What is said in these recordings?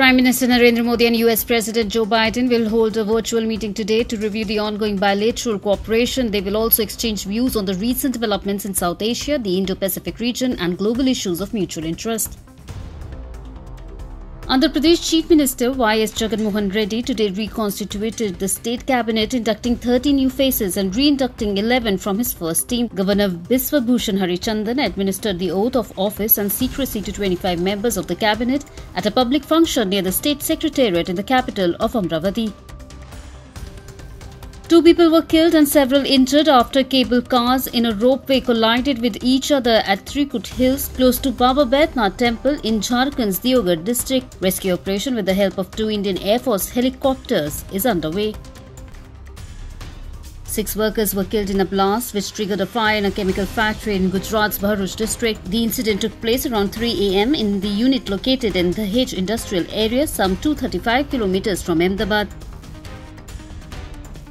Prime Minister Narendra Modi and US President Joe Biden will hold a virtual meeting today to review the ongoing bilateral cooperation. They will also exchange views on the recent developments in South Asia, the Indo Pacific region, and global issues of mutual interest. Andhra Pradesh Chief Minister Y.S. Jagan Mohan Reddy today reconstituted the state cabinet, inducting 30 new faces and re-inducting 11 from his first team. Governor Biswa Bhushan Harichandan administered the oath of office and secrecy to 25 members of the cabinet at a public function near the state secretariat in the capital of Amaravati. Two people were killed and several injured after cable cars in a ropeway collided with each other at Trikut Hills close to Baba Baidyanath Temple in Jharkhand's Deoghar district. Rescue operation with the help of two Indian Air Force helicopters is underway. Six workers were killed in a blast which triggered a fire in a chemical factory in Gujarat's Bharuch district. The incident took place around 3 am in the unit located in the Dahej industrial area some 235 kilometers from Ahmedabad.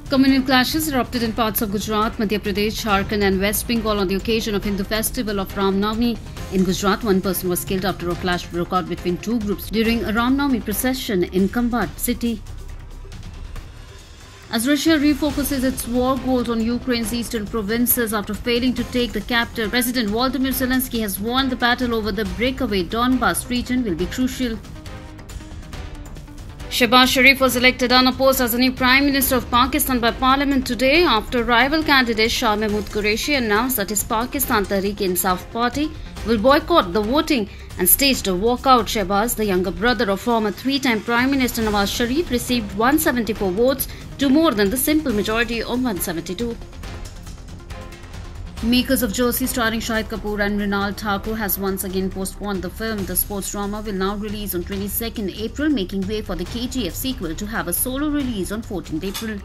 Communal clashes erupted in parts of Gujarat, Madhya Pradesh, Jharkhand, and West Bengal on the occasion of Hindu festival of Ram Navami. In Gujarat, one person was killed after a clash broke out between two groups during a Ram Navami procession in Khambhat city. As Russia refocuses its war goals on Ukraine's eastern provinces after failing to take the capital, President Volodymyr Zelensky has warned the battle over the breakaway Donbas region will be crucial. Shehbaz Sharif was elected unopposed as the new Prime Minister of Pakistan by Parliament today after rival candidate Shah Mehmood Qureshi announced that his Pakistan Tehreek-e-Insaf party will boycott the voting and staged a walkout. Shehbaz, the younger brother of former three-time Prime Minister Nawaz Sharif, received 174 votes to more than the simple majority of 172. Makers of Jersey starring Shahid Kapoor and Mrunal Thakur has once again postponed the film. The sports drama will now release on 22nd April, making way for the KGF sequel to have a solo release on 14th April.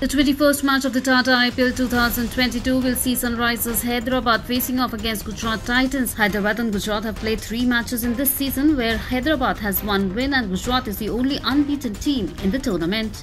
The 21st match of the Tata IPL 2022 will see Sunrisers Hyderabad facing off against Gujarat Titans. Hyderabad and Gujarat have played three matches in this season where Hyderabad has one win and Gujarat is the only unbeaten team in the tournament.